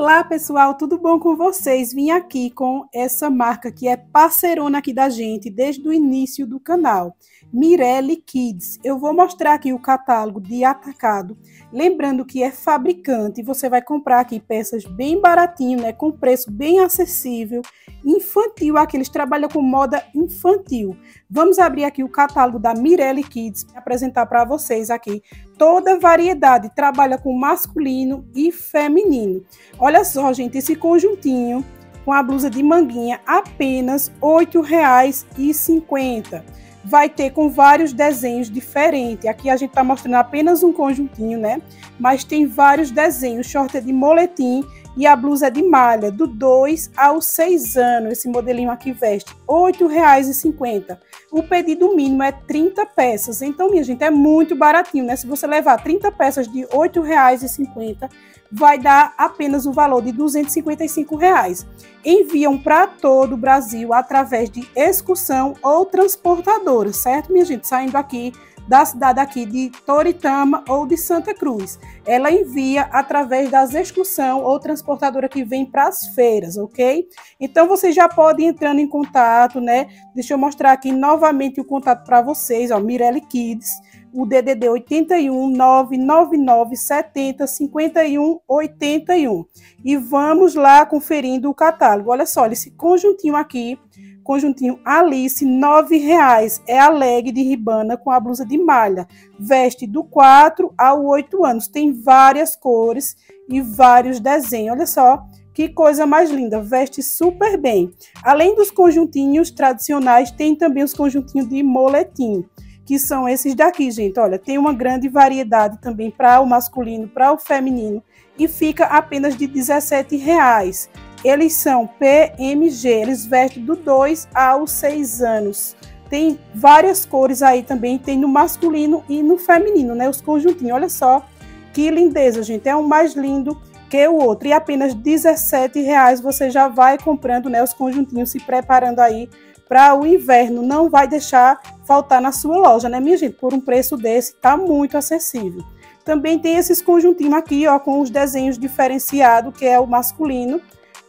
Olá, pessoal, tudo bom com vocês? Vim aqui com essa marca que é parceirona aqui da gente desde o início do canal, Mirelle Kids. Eu vou mostrar aqui o catálogo de atacado, lembrando que é fabricante, você vai comprar aqui peças bem baratinho, né, com preço bem acessível, infantil, aqui eles trabalham com moda infantil. Vamos abrir aqui o catálogo da Mirelle Kids, apresentar para vocês aqui toda variedade, trabalha com masculino e feminino. Olha só, gente, esse conjuntinho com a blusa de manguinha apenas R$ 8,50. Vai ter com vários desenhos diferentes. Aqui a gente está mostrando apenas um conjuntinho, né? Mas tem vários desenhos. Short de moletim e a blusa é de malha, do 2 aos 6 anos. Esse modelinho aqui veste R$ 8,50. O pedido mínimo é 30 peças. Então, minha gente, é muito baratinho, né? Se você levar 30 peças de R$ 8,50, vai dar apenas o valor de 255 reais. Enviam para todo o Brasil através de excursão ou transportadora, certo, minha gente? Saindo aqui da cidade aqui de Toritama ou de Santa Cruz. Ela envia através das excursão ou transportadora que vem para as feiras, ok? Então você já pode ir entrando em contato, né? Deixa eu mostrar aqui novamente o contato para vocês, ó, Mirelle Kids, o DDD 81 999 70 51 81. E vamos lá conferindo o catálogo. Olha só, esse conjuntinho aqui Conjuntinho Alice, R$. É a leg de ribana com a blusa de malha. Veste do 4 ao 8 anos. Tem várias cores e vários desenhos. Olha só que coisa mais linda. Veste super bem. Além dos conjuntinhos tradicionais, tem também os conjuntinhos de moletim que são esses daqui, gente. Olha, tem uma grande variedade também para o masculino, para o feminino, e fica apenas de R$. Eles são PMG, eles vestem do 2 aos 6 anos. Tem várias cores aí também, tem no masculino e no feminino, né? Os conjuntinhos, olha só que lindeza, gente. É um mais lindo que o outro. E apenas R$17,00 você já vai comprando, né? Os conjuntinhos, se preparando aí para o inverno. Não vai deixar faltar na sua loja, né, minha gente? Por um preço desse, tá muito acessível. Também tem esses conjuntinhos aqui, ó, com os desenhos diferenciados, que é o masculino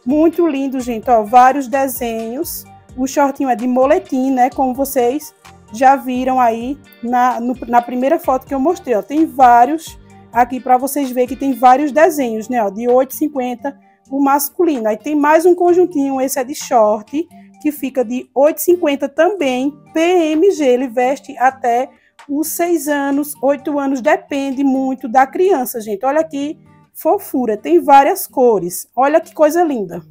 muito lindo, gente, ó, vários desenhos. O shortinho é de moletim, né, como vocês já viram aí na, no, na primeira foto que eu mostrei, ó. Tem vários aqui para vocês verem que tem vários desenhos, né, ó, de 8,50 o masculino. Aí tem mais um conjuntinho, esse é de short, que fica de 8,50 também, PMG, ele veste até os 6 anos, 8 anos, depende muito da criança, gente. Olha aqui fofura. Tem várias cores. Olha que coisa linda.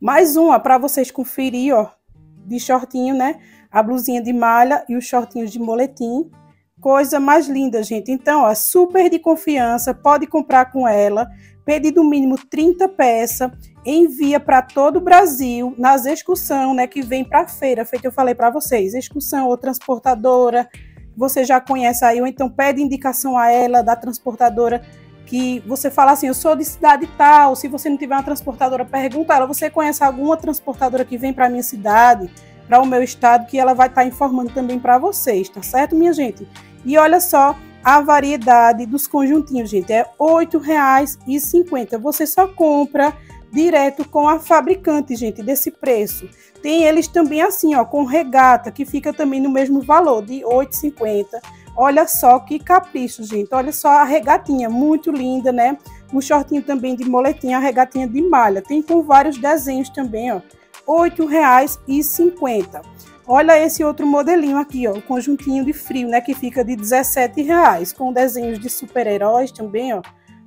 Mais uma para vocês conferir, ó, de shortinho, né? A blusinha de malha e os shortinhos de moletim. Coisa mais linda, gente. Então, ó, super de confiança, pode comprar com ela. Pedido mínimo 30 peças, envia para todo o Brasil nas excursão, né, que vem para feira, feito eu falei para vocês, excursão ou transportadora, você já conhece aí, ou então pede indicação a ela da transportadora que você fala assim, eu sou de cidade tal, se você não tiver uma transportadora, pergunta ela, você conhece alguma transportadora que vem para minha cidade, para o meu estado, que ela vai estar tá informando também para vocês, tá certo, minha gente? E olha só a variedade dos conjuntinhos, gente, é R$ 8,50. Você só compra direto com a fabricante, gente, desse preço. Tem eles também assim, ó, com regata, que fica também no mesmo valor, de R$ 8,50 Olha só que capricho, gente. Olha só a regatinha, muito linda, né? Um shortinho também de moletinha, a regatinha de malha. Tem com vários desenhos também, ó. R$ 8,50. Olha esse outro modelinho aqui, ó, o conjuntinho de frio, né, que fica de R$17,00, com desenhos de super-heróis também, ó.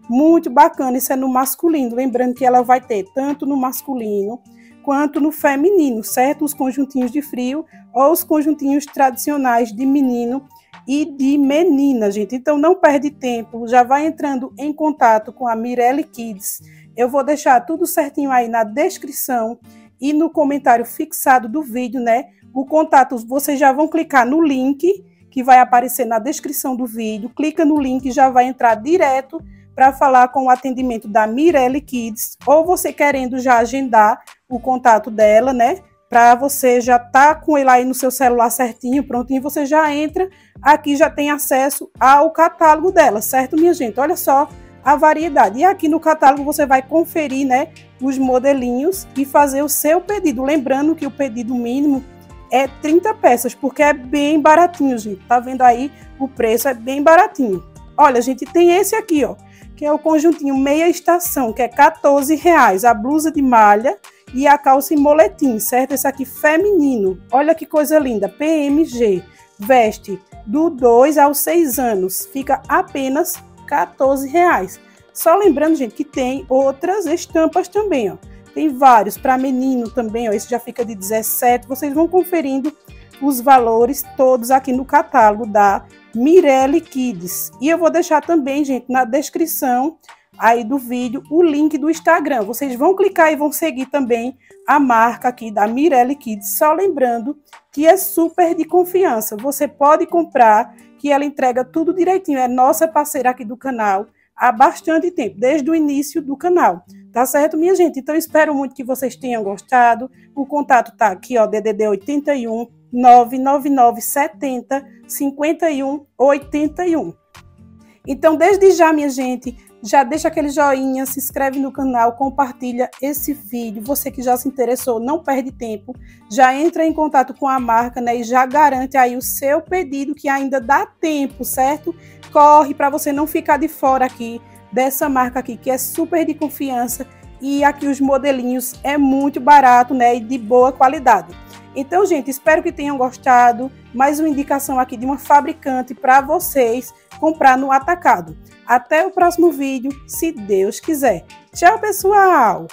Muito bacana, isso é no masculino, lembrando que ela vai ter tanto no masculino quanto no feminino, certo? Os conjuntinhos de frio ou os conjuntinhos tradicionais de menino e de menina, gente. Então não perde tempo, já vai entrando em contato com a Mirelle Kids. Eu vou deixar tudo certinho aí na descrição e no comentário fixado do vídeo, né? O contato, vocês já vão clicar no link que vai aparecer na descrição do vídeo. Clica no link e já vai entrar direto para falar com o atendimento da Mirelle Kids, ou você querendo já agendar o contato dela, né? Para você já tá com ele aí no seu celular certinho, prontinho, você já entra aqui já tem acesso ao catálogo dela, certo, minha gente? Olha só a variedade. E aqui no catálogo você vai conferir, né, os modelinhos e fazer o seu pedido. Lembrando que o pedido mínimo é 30 peças, porque é bem baratinho, gente. Tá vendo aí? O preço é bem baratinho. Olha, gente, tem esse aqui, ó, que é o conjuntinho meia estação, que é 14 reais. A blusa de malha e a calça em moletim, certo? Esse aqui feminino. Olha que coisa linda. PMG. Veste do 2 aos 6 anos. Fica apenas 14 reais. Só lembrando, gente, que tem outras estampas também, ó. Tem vários para menino também, ó. Esse já fica de 17. Vocês vão conferindo os valores todos aqui no catálogo da Mirelle Kids. E eu vou deixar também, gente, na descrição aí do vídeo o link do Instagram. Vocês vão clicar e vão seguir também a marca aqui da Mirelle Kids. Só lembrando que é super de confiança. Você pode comprar, que ela entrega tudo direitinho. É nossa parceira aqui do canal há bastante tempo, desde o início do canal. Tá certo, minha gente? Então espero muito que vocês tenham gostado. O contato tá aqui, ó, DDD 81 99970 5181. Então, desde já, minha gente, já deixa aquele joinha, se inscreve no canal, compartilha esse vídeo. Você que já se interessou, não perde tempo, já entra em contato com a marca, né, e já garante aí o seu pedido que ainda dá tempo, certo? Corre para você não ficar de fora aqui dessa marca aqui que é super de confiança e aqui os modelinhos é muito barato, né, e de boa qualidade. Então, gente, espero que tenham gostado mais uma indicação aqui de uma fabricante para vocês comprar no atacado. Até o próximo vídeo, se Deus quiser. Tchau, pessoal!